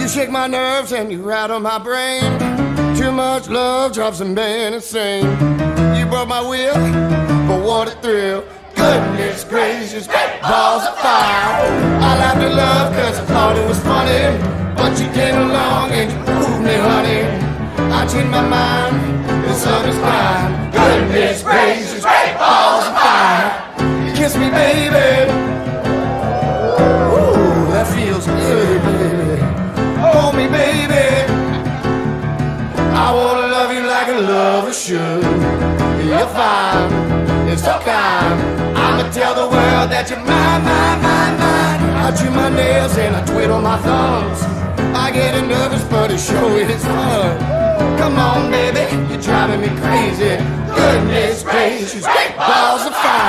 You shake my nerves and you rattle my brain. Too much love drives a man insane. You broke my will, but what a thrill. Goodness gracious, balls of fire. I laughed at love cause I thought it was funny. But you came along and you proved me, honey. I changed my mind, the sun is fine. Goodness gracious, balls of fire. Kiss me, baby. You're fine, it's kind. I'ma tell the world that you're mine, mine, mine, mine. I chew my nails and I twiddle my thumbs. I get a nervous, but it sure is fun. Come on, baby, you're driving me crazy. Goodness gracious, balls of fire.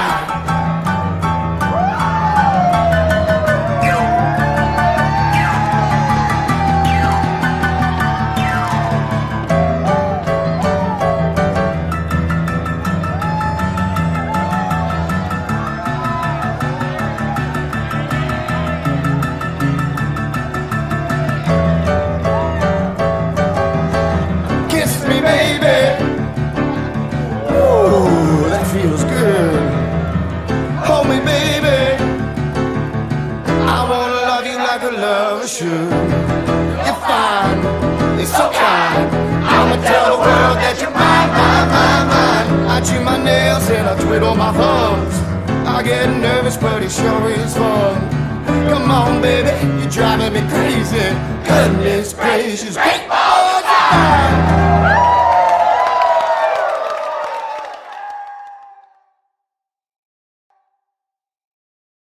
Like a lover should. You're fine, it's so kind. I'ma tell the world that you're mine, mine, mine, mine. I chew my nails and I twiddle my thumbs. I get nervous, but it sure is fun. Come on, baby, you're driving me crazy. Goodness gracious, great balls of fire.